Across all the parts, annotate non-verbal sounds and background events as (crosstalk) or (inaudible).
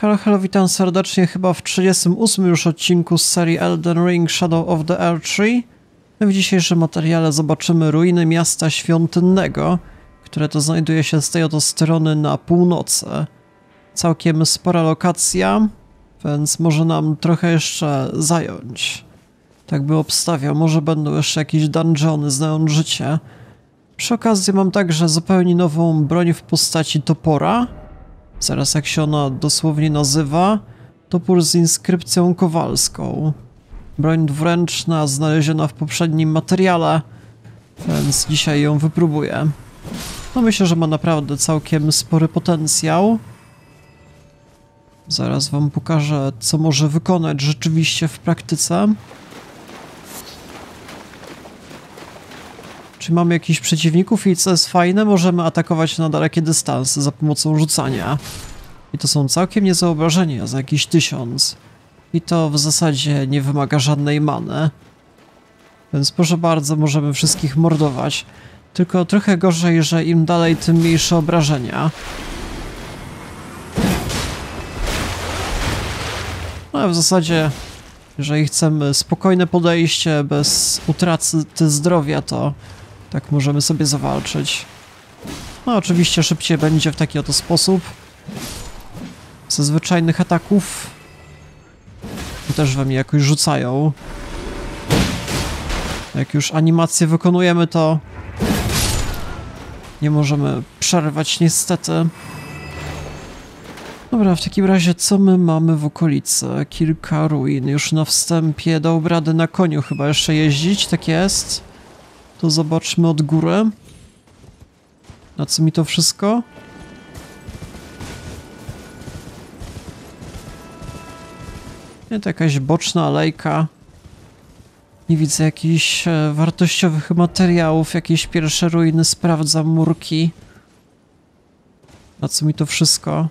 Halo, halo, witam serdecznie chyba w 38 już odcinku z serii Elden Ring Shadow of the Earth Tree. W dzisiejszym materiale zobaczymy ruiny miasta świątynnego, które to znajduje się z tej oto strony na północy. Całkiem spora lokacja, więc może nam trochę jeszcze zająć. Tak by obstawiał, może będą jeszcze jakieś dungeony, znając życie. Przy okazji mam także zupełnie nową broń w postaci topora. Zaraz jak się ona dosłownie nazywa, topór z inskrypcją kowalską. Broń dwuręczna znaleziona w poprzednim materiale, więc dzisiaj ją wypróbuję. No myślę, że ma naprawdę całkiem spory potencjał. Zaraz wam pokażę, co może wykonać rzeczywiście w praktyce. Czy mamy jakichś przeciwników i co jest fajne, możemy atakować na dalekie dystanse za pomocą rzucania. I to są całkiem niezłe obrażenia, za jakiś tysiąc. I to w zasadzie nie wymaga żadnej many. Więc proszę bardzo, możemy wszystkich mordować. Tylko trochę gorzej, że im dalej, tym mniejsze obrażenia. No w zasadzie, jeżeli chcemy spokojne podejście bez utraty zdrowia, to tak możemy sobie zawalczyć. No oczywiście szybciej będzie w taki oto sposób. Ze zwyczajnych ataków. Też we mnie jakoś rzucają. Jak już animację wykonujemy, to nie możemy przerwać niestety. Dobra, w takim razie co my mamy w okolicy? Kilka ruin. Już na wstępie dał na koniu chyba jeszcze jeździć, tak jest. To zobaczmy od góry. Na co mi to wszystko? Nie, to jakaś boczna alejka. Nie widzę jakichś e, wartościowych materiałów, jakieś pierwsze ruiny, sprawdzam murki. Na co mi to wszystko?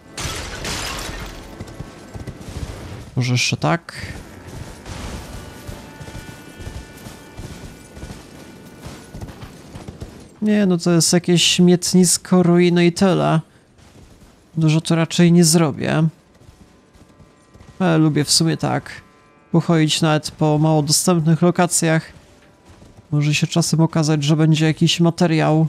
Może jeszcze tak? Nie, no to jest jakieś śmietnisko, ruiny i tyle. Dużo to raczej nie zrobię. Ale lubię w sumie tak. Pochodzić nawet po mało dostępnych lokacjach. Może się czasem okazać, że będzie jakiś materiał.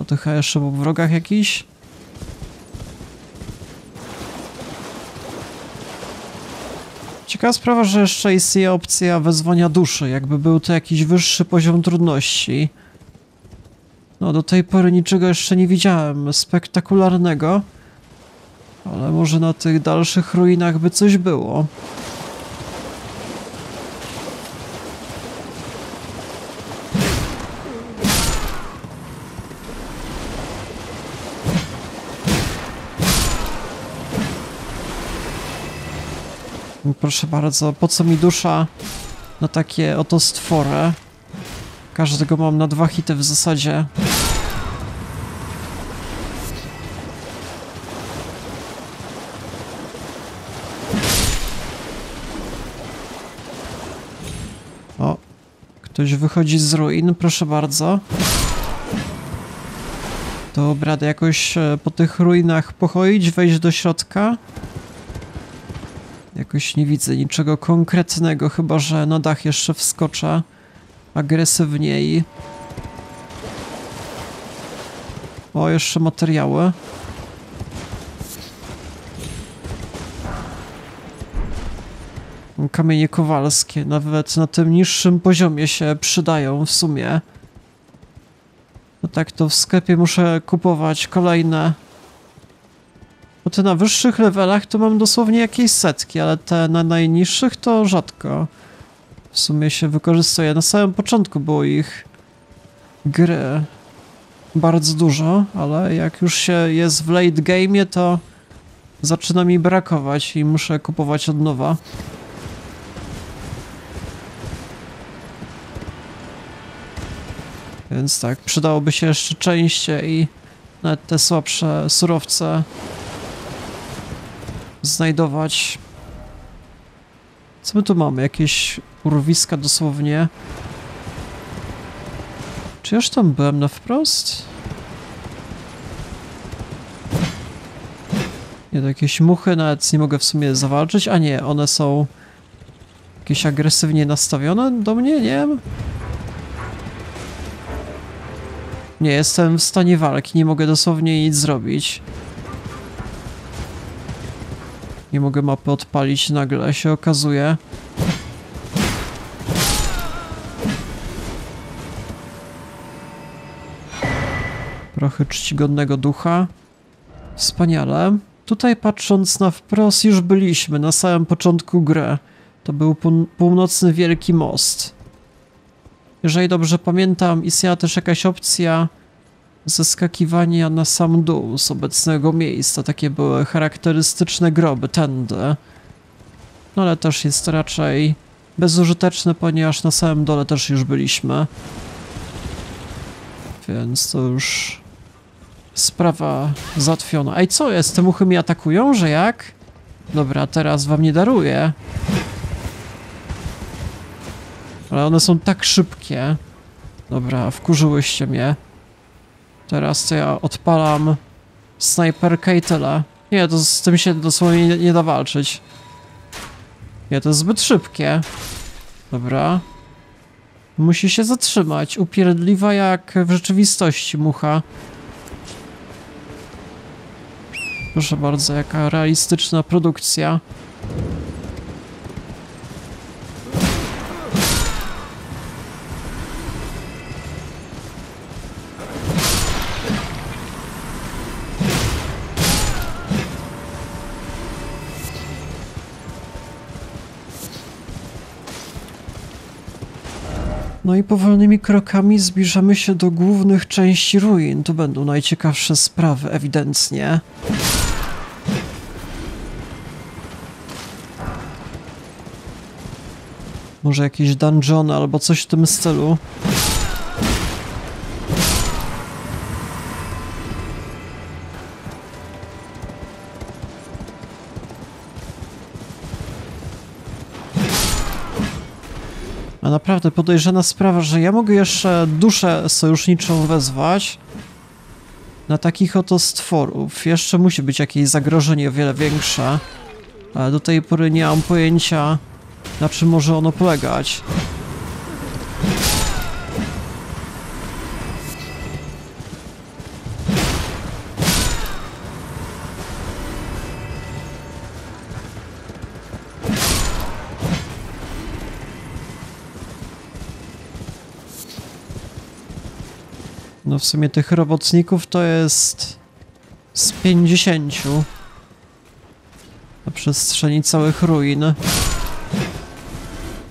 A to chyba jeszcze po wrogach jakiś? Ciekawa sprawa, że jeszcze istnieje opcja wezwania duszy, jakby był to jakiś wyższy poziom trudności. No, do tej pory niczego jeszcze nie widziałem spektakularnego, ale może na tych dalszych ruinach by coś było. Proszę bardzo, po co mi dusza na takie oto stwory? Każdego mam na dwa hity w zasadzie. O, ktoś wychodzi z ruin, proszę bardzo. Dobra, jakoś e, po tych ruinach pochodzić, wejść do środka. Jakoś nie widzę niczego konkretnego, chyba że na dach jeszcze wskoczę agresywniej. O, jeszcze materiały. Kamienie kowalskie, nawet na tym niższym poziomie się przydają w sumie. No tak, to w sklepie muszę kupować kolejne bo te na wyższych levelach to mam dosłownie jakieś setki, ale te na najniższych to rzadko w sumie się wykorzystuje. Na samym początku było ich gry bardzo dużo, ale jak już się jest w late game, to zaczyna mi brakować i muszę kupować od nowa. Więc tak, przydałoby się jeszcze częściej nawet te słabsze surowce znajdować. Co my tu mamy? Jakieś urwiska dosłownie. Czy już tam byłem na wprost? Nie, to jakieś muchy, nawet nie mogę w sumie zawalczyć. A nie, one są jakieś agresywnie nastawione do mnie, nie wiem. Nie, jestem w stanie walki, nie mogę dosłownie nic zrobić. Nie mogę mapy odpalić nagle, się okazuje. Trochę czcigodnego ducha. Wspaniale. Tutaj patrząc na wprost już byliśmy na samym początku gry. To był pół północny Wielki Most. Jeżeli dobrze pamiętam, istniała też jakaś opcja zeskakiwania na sam dół z obecnego miejsca. Takie były charakterystyczne groby tędy. No ale też jest raczej bezużyteczne, ponieważ na samym dole też już byliśmy. Więc to już sprawa załatwiona. Ej, co jest? Te muchy mnie atakują, że jak? Dobra, teraz wam nie daruję. Ale one są tak szybkie. Dobra, wkurzyłyście mnie. Teraz to ja odpalam snajperkę i tyle. Nie, to z tym się dosłownie nie, nie da walczyć. Nie, to jest zbyt szybkie. Dobra. Musi się zatrzymać. Upierdliwa jak w rzeczywistości mucha. Proszę bardzo, jaka realistyczna produkcja. No i powolnymi krokami zbliżamy się do głównych części ruin. Tu będą najciekawsze sprawy, ewidentnie. Może jakieś dungeony albo coś w tym stylu. A naprawdę podejrzana sprawa, że ja mogę jeszcze duszę sojuszniczą wezwać na takich oto stworów. Jeszcze musi być jakieś zagrożenie o wiele większe. Ale do tej pory nie mam pojęcia, na czym może ono polegać. W sumie tych robotników to jest z 50 na przestrzeni całych ruin.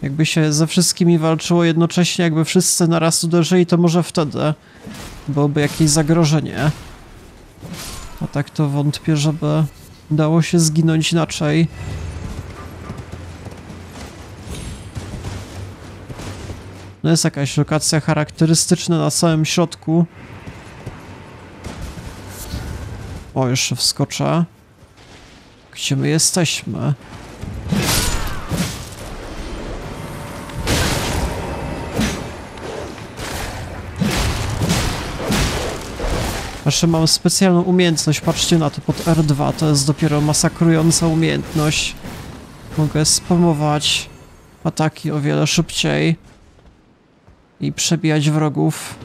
Jakby się ze wszystkimi walczyło jednocześnie, jakby wszyscy naraz uderzyli, to może wtedy byłoby jakieś zagrożenie. A tak to wątpię, żeby dało się zginąć inaczej. No jest jakaś lokacja charakterystyczna na samym środku. O, jeszcze wskoczę. Gdzie my jesteśmy? Jeszcze mam specjalną umiejętność, patrzcie na to, pod R2, to jest dopiero masakrująca umiejętność. Mogę spamować ataki o wiele szybciej i przebijać wrogów.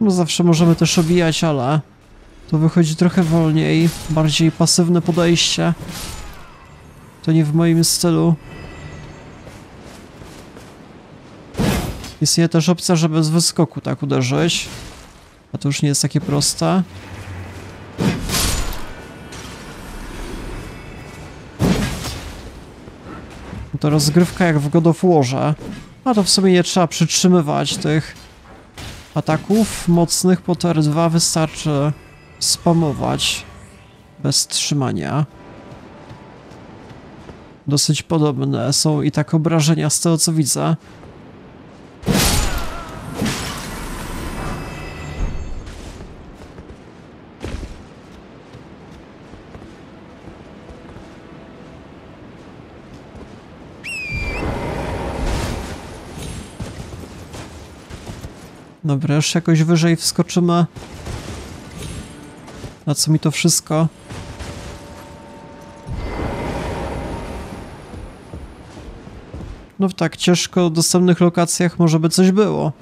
No zawsze możemy też obijać, ale to wychodzi trochę wolniej, bardziej pasywne podejście. To nie w moim stylu. Istnieje też opcja, żeby z wyskoku tak uderzyć. A to już nie jest takie proste. To rozgrywka jak w God of Warze. A to w sumie nie trzeba przytrzymywać tych ataków mocnych po TR2 wystarczy spamować bez trzymania. Dosyć podobne są i tak obrażenia z tego co widzę. Dobra, jeszcze jakoś wyżej wskoczymy. Na co mi to wszystko? No w tak ciężko dostępnych lokacjach może by coś było.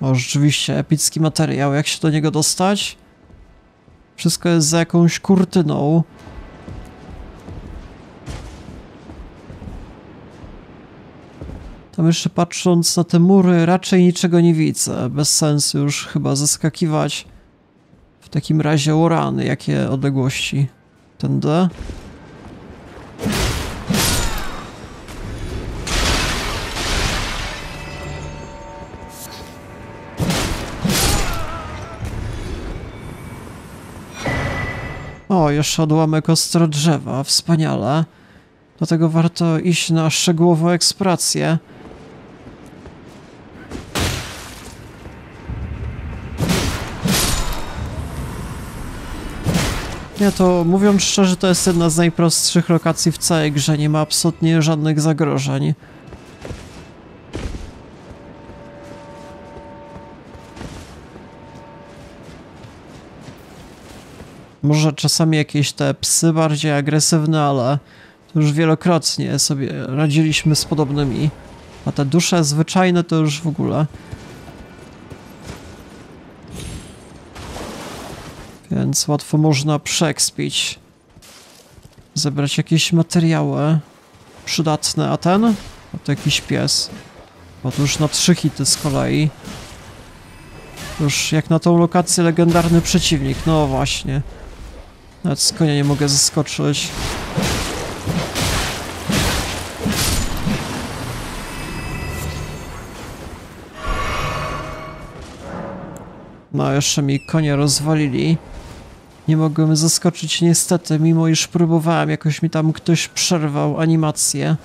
O, rzeczywiście epicki materiał. Jak się do niego dostać? Wszystko jest za jakąś kurtyną. Tam jeszcze patrząc na te mury, raczej niczego nie widzę. Bez sensu już chyba zaskakiwać. W takim razie o jakie odległości? Tędy? O, jeszcze odłamek ostro drzewa, wspaniale. Dlatego warto iść na szczegółową eksplorację. Nie, to mówiąc szczerze, to jest jedna z najprostszych lokacji w całej grze. Nie ma absolutnie żadnych zagrożeń. Może czasami jakieś te psy bardziej agresywne, ale to już wielokrotnie sobie radziliśmy z podobnymi. A te dusze zwyczajne to już w ogóle. Więc łatwo można przeekspić. Zebrać jakieś materiały przydatne. A ten? A to jakiś pies. Otóż na trzy hity z kolei. Już jak na tą lokację legendarny przeciwnik. No właśnie. Nawet z konia nie mogę zaskoczyć. No, jeszcze mi konie rozwalili. Nie mogłem zaskoczyć niestety, mimo iż próbowałem, jakoś mi tam ktoś przerwał animację.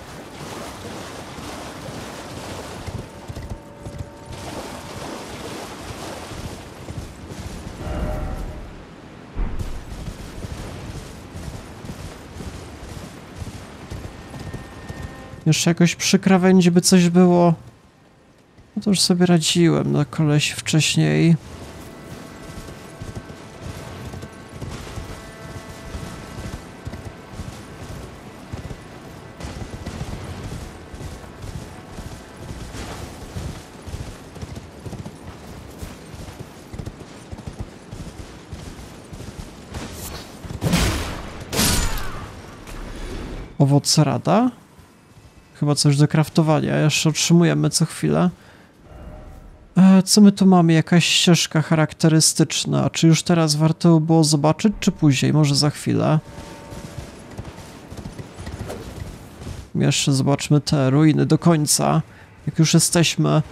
Jeszcze jakoś przy krawędzi by coś było. No to już sobie radziłem na koleś wcześniej. Owoc rada? Chyba coś do kraftowania. Jeszcze otrzymujemy co chwilę. E, co my tu mamy? Jakaś ścieżka charakterystyczna. Czy już teraz warto było zobaczyć, czy później? Może za chwilę. Jeszcze zobaczmy te ruiny do końca. Jak już jesteśmy.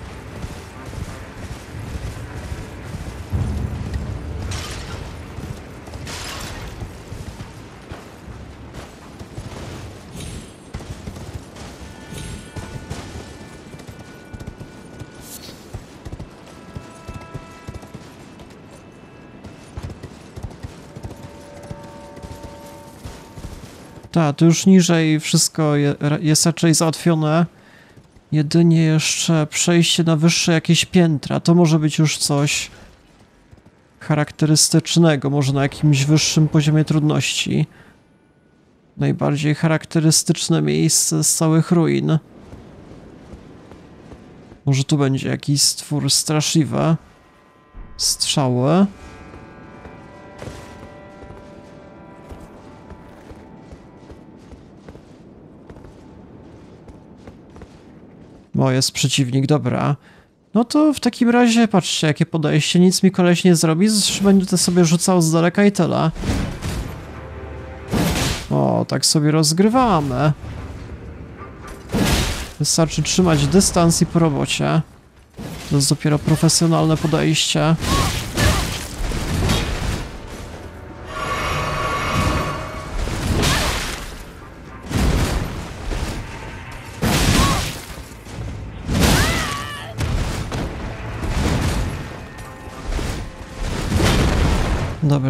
To już niżej wszystko je, jest raczej załatwione. Jedynie jeszcze przejście na wyższe jakieś piętra. To może być już coś charakterystycznego, może na jakimś wyższym poziomie trudności. Najbardziej charakterystyczne miejsce z całych ruin. Może tu będzie jakiś stwór straszliwy. Strzały. O, jest przeciwnik, dobra. No to w takim razie, patrzcie, jakie podejście. Nic mi koleś nie zrobi, będę sobie rzucał z daleka i tyle. O, tak sobie rozgrywamy. Wystarczy trzymać dystans i po robocie. To jest dopiero profesjonalne podejście.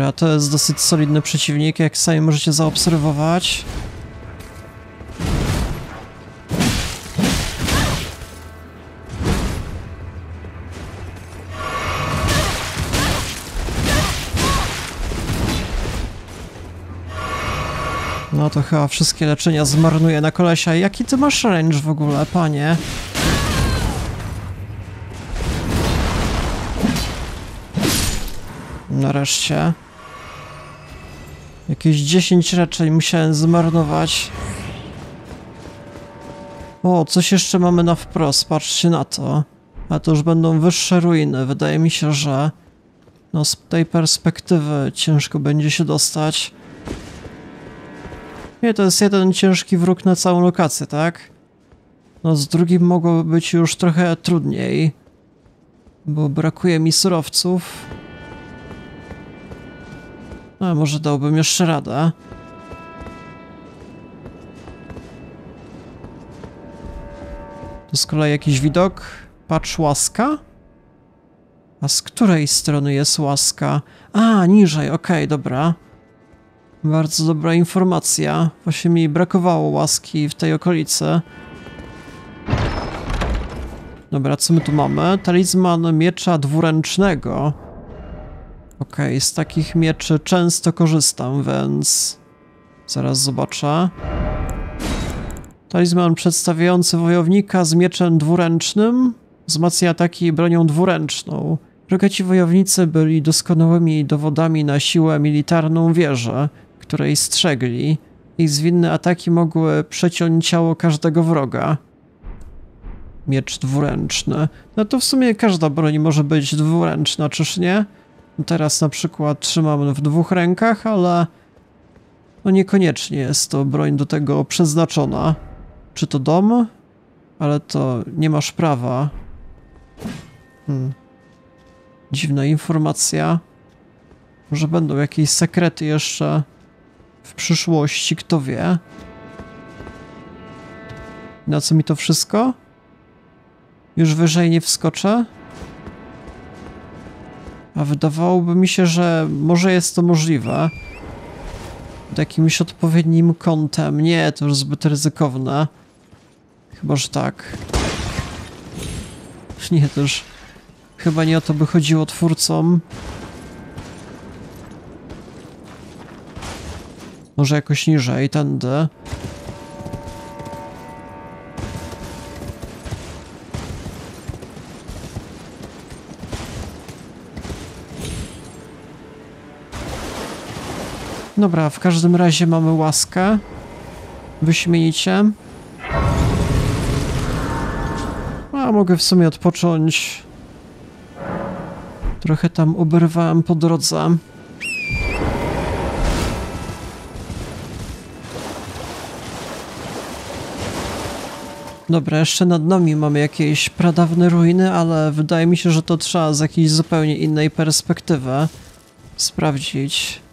Dobra, to jest dosyć solidny przeciwnik, jak sami możecie zaobserwować. No to chyba wszystkie leczenia zmarnuje na kolesia. Jaki ty masz range w ogóle, panie? Nareszcie. Jakieś 10 leczeń musiałem zmarnować. O, coś jeszcze mamy na wprost, patrzcie na to. A to już będą wyższe ruiny. Wydaje mi się, że no z tej perspektywy ciężko będzie się dostać. Nie, to jest jeden ciężki wróg na całą lokację, tak? No z drugim mogłoby być już trochę trudniej. Bo brakuje mi surowców. No, może dałbym jeszcze radę. To z kolei jakiś widok. Patrz łaska? A z której strony jest łaska? A, niżej, okej, okay, dobra. Bardzo dobra informacja. Właśnie mi brakowało łaski w tej okolicy. Dobra, co my tu mamy? Talizman miecza dwuręcznego. Okej, okay, z takich mieczy często korzystam, więc... Zaraz zobaczę. Talizman przedstawiający wojownika z mieczem dwuręcznym wzmacnia ataki bronią dwuręczną. Rogaci wojownicy byli doskonałymi dowodami na siłę militarną wieży, której strzegli. Ich zwinne ataki mogły przeciąć ciało każdego wroga. Miecz dwuręczny. No to w sumie każda broń może być dwuręczna, czyż nie? Teraz na przykład trzymam w dwóch rękach, ale no niekoniecznie jest to broń do tego przeznaczona. Czy to dom? Ale to nie masz prawa. Hmm. Dziwna informacja. Może będą jakieś sekrety jeszcze w przyszłości, kto wie. Na co mi to wszystko? Już wyżej nie wskoczę? A wydawałoby mi się, że może jest to możliwe. Pod jakimś odpowiednim kątem. Nie, to już zbyt ryzykowne. Chyba, że tak. Nie, to już... Chyba nie o to by chodziło twórcom. Może jakoś niżej, tędy. Dobra, w każdym razie mamy łaskę. Wyśmienicie. A mogę w sumie odpocząć. Trochę tam oberwałem po drodze. Dobra, jeszcze nad nami mamy jakieś pradawne ruiny, ale wydaje mi się, że to trzeba z jakiejś zupełnie innej perspektywy sprawdzić.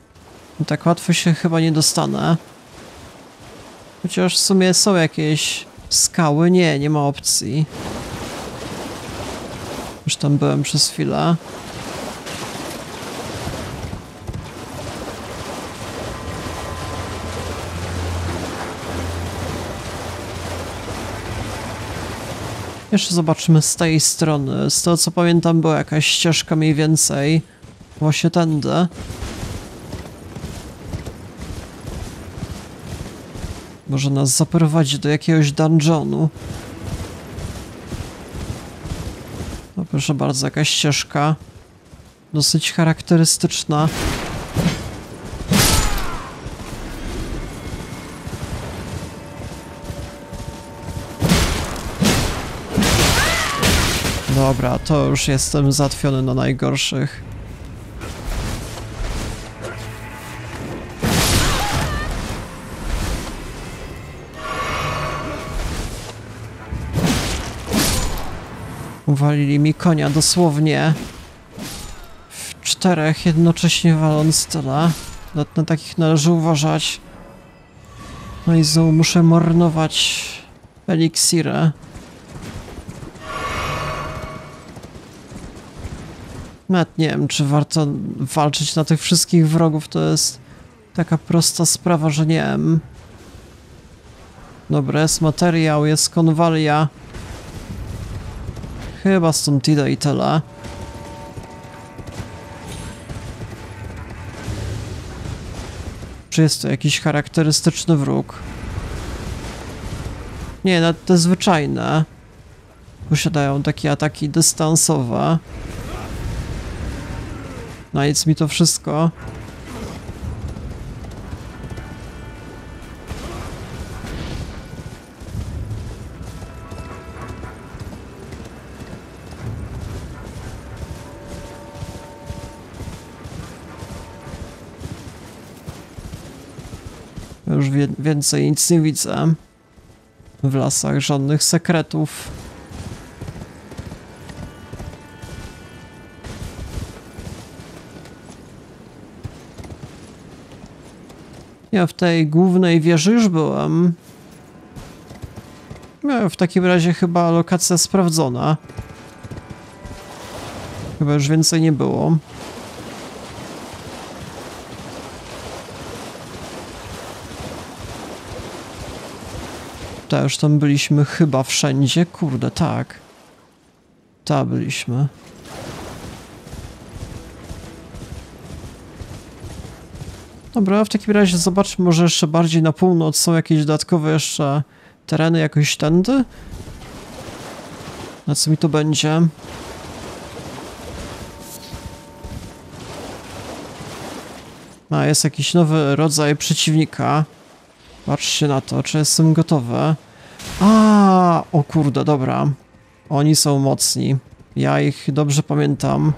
Tak łatwo się chyba nie dostanę. Chociaż w sumie są jakieś skały. Nie, nie ma opcji. Już tam byłem przez chwilę. Jeszcze zobaczymy z tej strony. Z tego co pamiętam była jakaś ścieżka mniej więcej. Właśnie tędy. Może nas zaprowadzić do jakiegoś dungeonu. No proszę bardzo, jakaś ścieżka. Dosyć charakterystyczna. Dobra, to już jestem zatwiony na najgorszych. Uwalili mi konia dosłownie w czterech, jednocześnie waląc tyle. Na, na takich należy uważać. No i znowu muszę marnować eliksirę. Nawet nie wiem, czy warto walczyć na tych wszystkich wrogów, to jest taka prosta sprawa, że nie wiem. Dobra, jest materiał, jest konwalia. Chyba stąd idę i tyle. Czy jest to jakiś charakterystyczny wróg? Nie, nawet te zwyczajne posiadają takie ataki dystansowe. No nic mi to wszystko. Więcej nic nie widzę. W lasach żadnych sekretów. Ja w tej głównej wieży już byłem. No, w takim razie chyba lokacja sprawdzona. Chyba już więcej nie było. Też tam byliśmy chyba wszędzie. Kurde, tak. Ta byliśmy. Dobra, w takim razie zobaczmy może jeszcze bardziej na północ. Są jakieś dodatkowe jeszcze tereny jakoś tędy? Na co mi to będzie? A, jest jakiś nowy rodzaj przeciwnika. Patrzcie na to, czy jestem gotowy. A, o kurde, dobra. Oni są mocni. Ja ich dobrze pamiętam.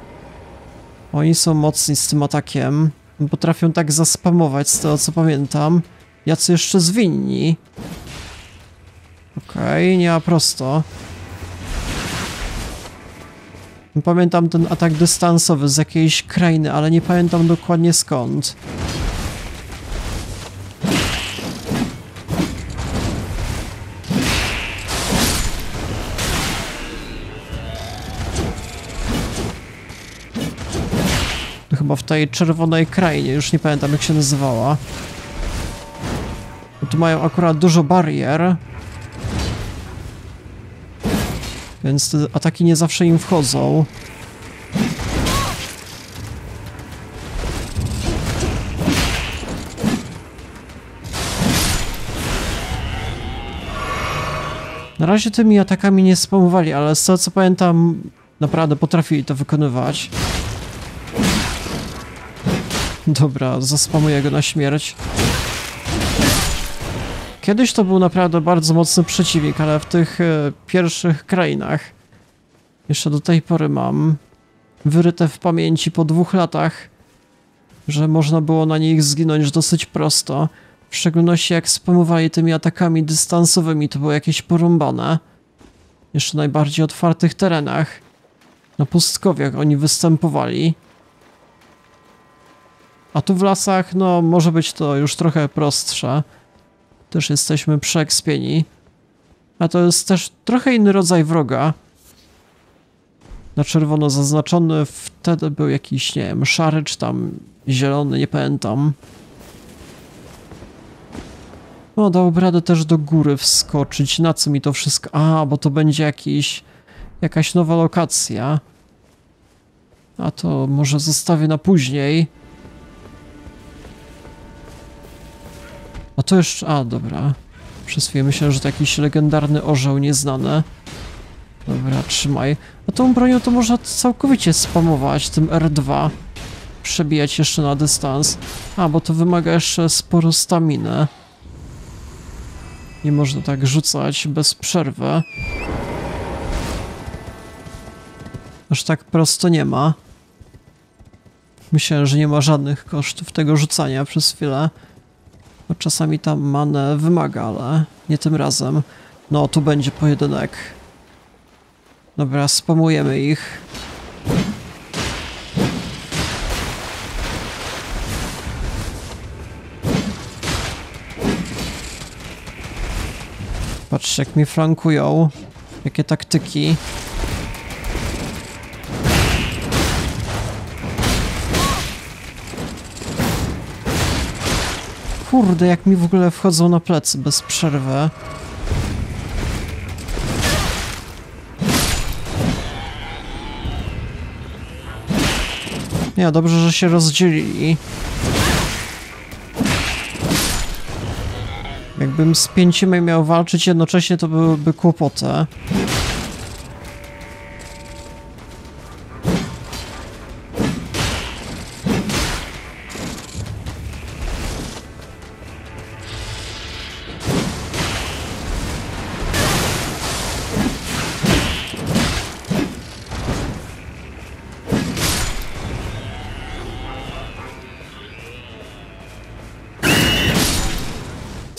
Oni są mocni z tym atakiem. Potrafią tak zaspamować z tego co pamiętam. Jacy jeszcze zwinni. Okej, okay, nie ma prosto. Pamiętam ten atak dystansowy z jakiejś krainy, ale nie pamiętam dokładnie skąd. Chyba w tej czerwonej krainie, już nie pamiętam jak się nazywała. Tu mają akurat dużo barier. Więc te ataki nie zawsze im wchodzą. Na razie tymi atakami nie spamowali, ale z tego co pamiętam, naprawdę potrafili to wykonywać. (laughs) Dobra, zaspamuję go na śmierć. Kiedyś to był naprawdę bardzo mocny przeciwnik, ale w tych e, pierwszych krainach jeszcze do tej pory mam wyryte w pamięci po dwóch latach, że można było na nich zginąć dosyć prosto. W szczególności jak spamowali tymi atakami dystansowymi, to było jakieś porąbane. Jeszcze najbardziej otwartych terenach. Na pustkowiach oni występowali. A tu w lasach, no, może być to już trochę prostsze. Też jesteśmy przeekspieni. A to jest też trochę inny rodzaj wroga. Na czerwono zaznaczony, wtedy był jakiś, nie wiem, szary czy tam zielony, nie pamiętam. No, dał radę też do góry wskoczyć. Na co mi to wszystko? A, bo to będzie jakiś, jakaś nowa lokacja. A to może zostawię na później. To jeszcze... A, dobra. Przez chwilę myślałem, że to jakiś legendarny orzeł nieznany. Dobra, trzymaj. A tą bronią to można całkowicie spamować, tym R2. Przebijać jeszcze na dystans. A, bo to wymaga jeszcze sporo staminy. Nie można tak rzucać bez przerwy. Aż tak prosto nie ma. Myślałem, że nie ma żadnych kosztów tego rzucania przez chwilę. Czasami tam manę wymaga, ale nie tym razem. No, tu będzie pojedynek. Dobra, spamujemy ich. Patrzcie, jak mi flankują. Jakie taktyki. Kurde, jak mi w ogóle wchodzą na plecy bez przerwy. Nie, dobrze, że się rozdzielili. Jakbym z pięciomi miał walczyć jednocześnie, to byłyby kłopoty.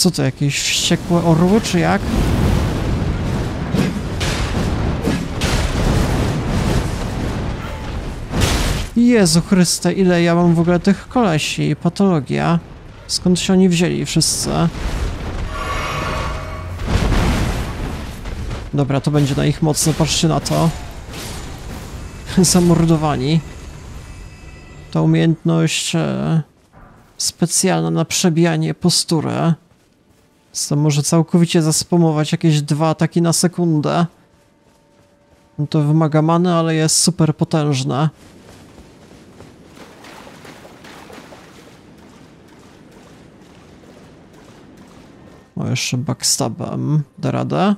Co to, jakieś wściekłe orły, czy jak? Jezu Chryste, ile ja mam w ogóle tych kolesi, patologia. Skąd się oni wzięli wszyscy? Dobra, to będzie na ich mocno, patrzcie na to. (laughs) Zamordowani. Ta umiejętność e, specjalna na przebijanie postury. Więc to może całkowicie zaspomować jakieś dwa ataki na sekundę. No to wymaga many, ale jest super potężne. O, jeszcze backstabem. Da radę?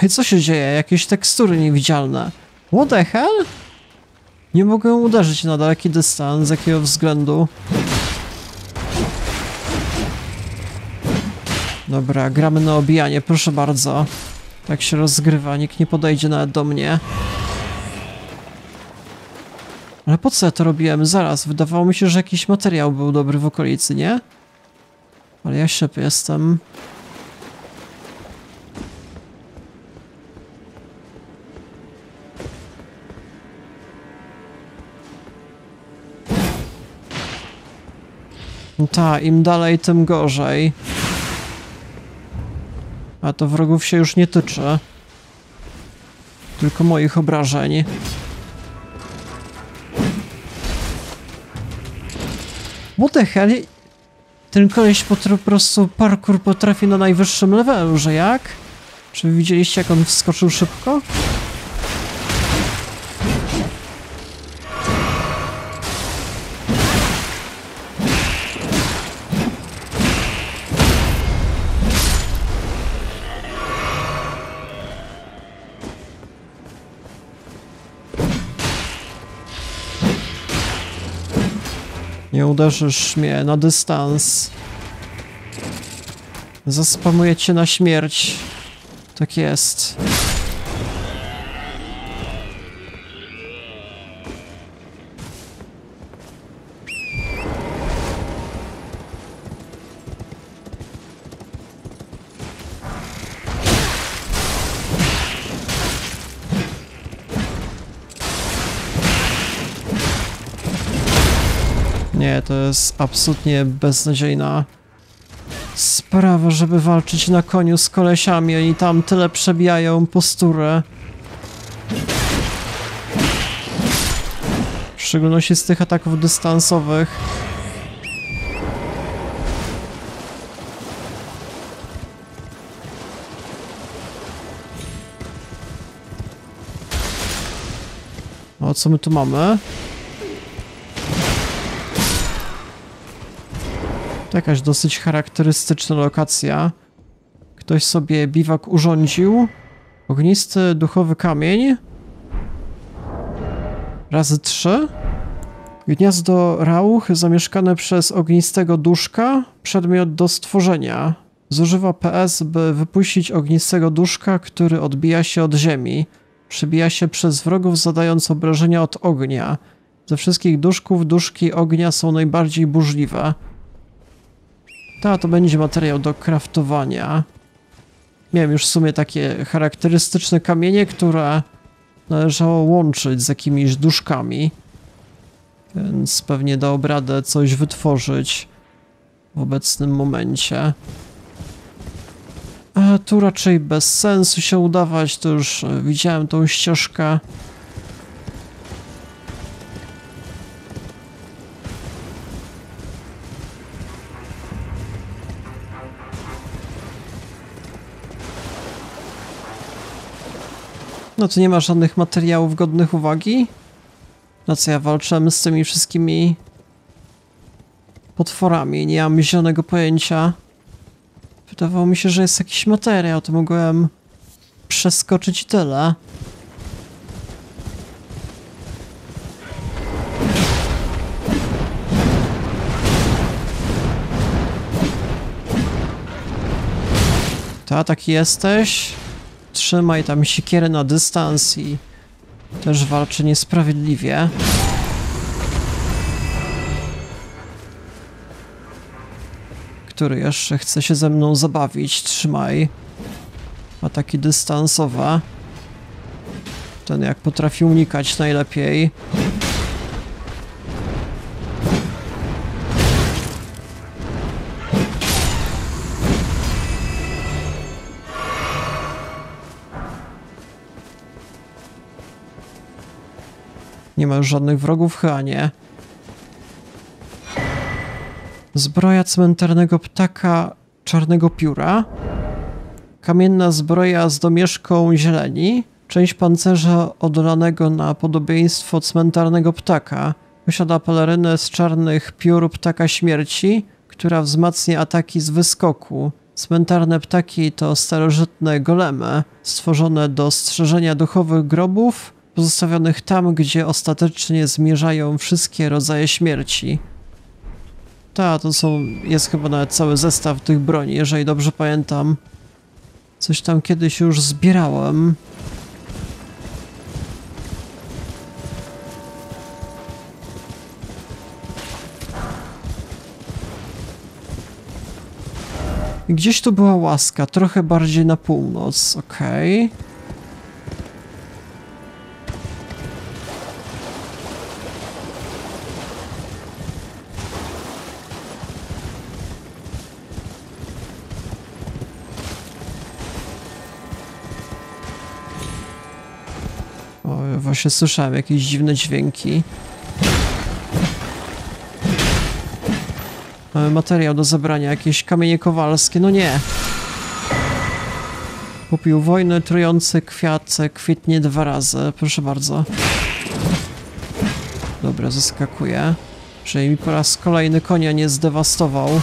Hej, co się dzieje? Jakieś tekstury niewidzialne. What the hell? Nie mogę uderzyć na daleki dystans, z jakiego względu? Dobra, gramy na obijanie, proszę bardzo. Tak się rozgrywa, nikt nie podejdzie nawet do mnie. Ale po co ja to robiłem? Zaraz, wydawało mi się, że jakiś materiał był dobry w okolicy, nie? Ale ja ślepy jestem. Ta, im dalej, tym gorzej. A to wrogów się już nie tyczy. Tylko moich obrażeń. What the hell? Ten koleś po prostu parkour potrafi na najwyższym levelu, że jak? Czy widzieliście jak on wskoczył szybko? Uderzysz mnie na dystans. Zaspamuję cię na śmierć. Tak jest. To jest absolutnie beznadziejna sprawa, żeby walczyć na koniu z kolesiami. Oni tam tyle przebijają posturę. W szczególności z tych ataków dystansowych. O, co my tu mamy? To jakaś dosyć charakterystyczna lokacja. Ktoś sobie biwak urządził. Ognisty duchowy kamień. Razy trzy. Gniazdo rauch zamieszkane przez ognistego duszka. Przedmiot do stworzenia. Zużywa PS, by wypuścić ognistego duszka, który odbija się od ziemi. Przebija się przez wrogów, zadając obrażenia od ognia. Ze wszystkich duszków duszki ognia są najbardziej burzliwe. Ta, to będzie materiał do craftowania. Miałem już w sumie takie charakterystyczne kamienie, które należało łączyć z jakimiś duszkami. Więc pewnie dałoby radę coś wytworzyć. w obecnym momencie. A tu raczej bez sensu się udawać, to już widziałem tą ścieżkę. No to nie ma żadnych materiałów godnych uwagi? Na co ja walczyłem z tymi wszystkimi potworami? Nie mam zielonego pojęcia. Wydawało mi się, że jest jakiś materiał, to mogłem przeskoczyć i tyle. Ta, taki jesteś? Trzymaj tam siekierę na dystans i też walczy niesprawiedliwie. Który jeszcze chce się ze mną zabawić? Trzymaj. Ataki dystansowe. Ten jak potrafi unikać najlepiej. Nie ma już żadnych wrogów? Chyba nie. Zbroja cmentarnego ptaka czarnego pióra. Kamienna zbroja z domieszką zieleni. Część pancerza odlanego na podobieństwo cmentarnego ptaka. Posiada pelerynę z czarnych piór ptaka śmierci, która wzmacnia ataki z wyskoku. Cmentarne ptaki to starożytne golemy, stworzone do strzeżenia duchowych grobów, pozostawionych tam, gdzie ostatecznie zmierzają wszystkie rodzaje śmierci. Ta, to są, jest chyba nawet cały zestaw tych broni, jeżeli dobrze pamiętam. Coś tam kiedyś już zbierałem. Gdzieś tu była łaska, trochę bardziej na północ, okej. Okay. Właśnie słyszałem jakieś dziwne dźwięki. Mamy materiał do zebrania, jakieś kamienie kowalskie, no nie. Kupił wojny, trujący kwiat, kwitnie dwa razy, proszę bardzo. Dobra, zaskakuje. Że mi po raz kolejny konia nie zdewastował.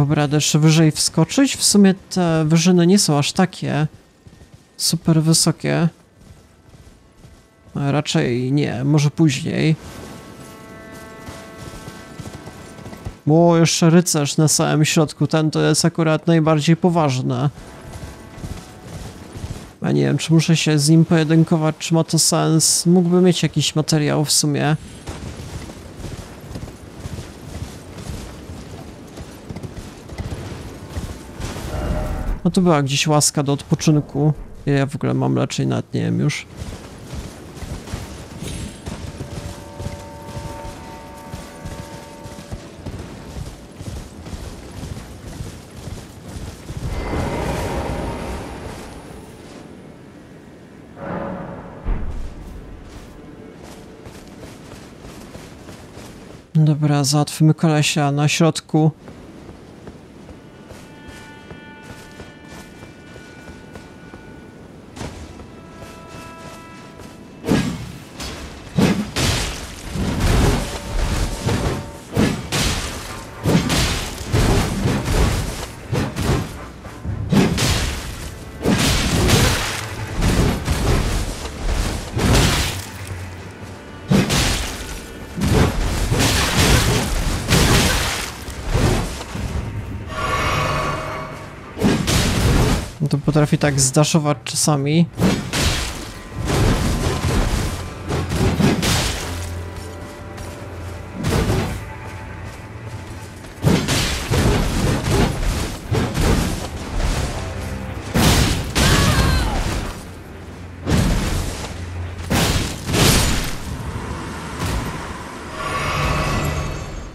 Dobra, jeszcze wyżej wskoczyć? W sumie te wyżyny nie są aż takie super wysokie. A raczej nie, może później. Było jeszcze rycerz na samym środku, ten to jest akurat najbardziej poważny. Ja nie wiem, czy muszę się z nim pojedynkować, czy ma to sens. Mógłby mieć jakiś materiał w sumie. No to była gdzieś łaska do odpoczynku. Ja w ogóle mam raczej nad nie wiem już. Dobra, załatwimy kolesia na środku. potrafi tak zdaszować czasami.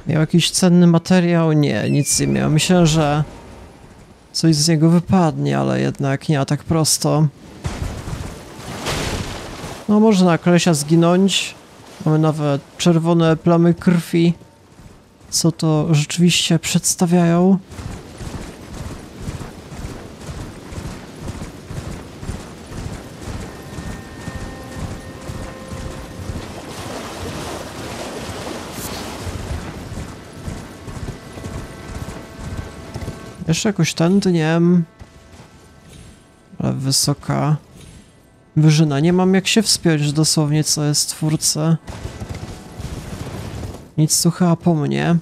Miał jakiś cenny materiał? Nie, nic nie miał. Myślę, że coś z niego wypadnie, ale jednak nie tak prosto. No, może na kolesia zginąć. Mamy nawet czerwone plamy krwi. Co to rzeczywiście przedstawiają? Jeszcze jakoś tędy, nie wiem. Ale wysoka wyżyna. Nie mam jak się wspiąć dosłownie, co jest w twórce. Nic tu chyba po mnie.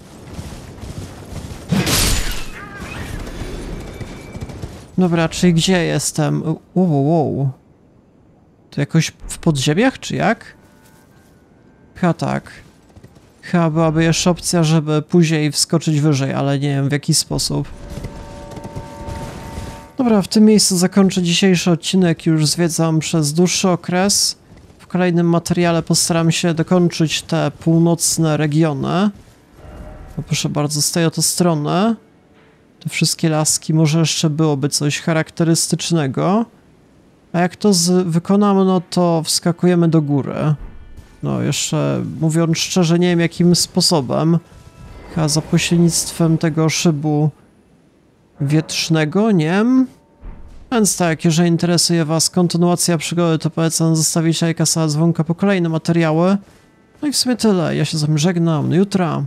Dobra, czyli gdzie jestem? Wow, wow, wow. To jakoś w podziemiach, czy jak? Chyba tak. Chyba byłaby jeszcze opcja, żeby później wskoczyć wyżej, ale nie wiem w jaki sposób. Dobra, w tym miejscu zakończę dzisiejszy odcinek. Już zwiedzam przez dłuższy okres. W kolejnym materiale postaram się dokończyć te północne regiony. Proszę bardzo, z tej oto strony. Te wszystkie laski, może jeszcze byłoby coś charakterystycznego. A jak to z wykonamy, no to wskakujemy do góry. No, jeszcze mówiąc szczerze, nie wiem jakim sposobem. Chyba za pośrednictwem tego szybu wietrznego, nie. Więc tak, jeżeli interesuje Was kontynuacja przygody, to polecam zostawić lajka, dzwonka po kolejne materiały. No i w sumie tyle. Ja się z wami żegnam. Do jutra.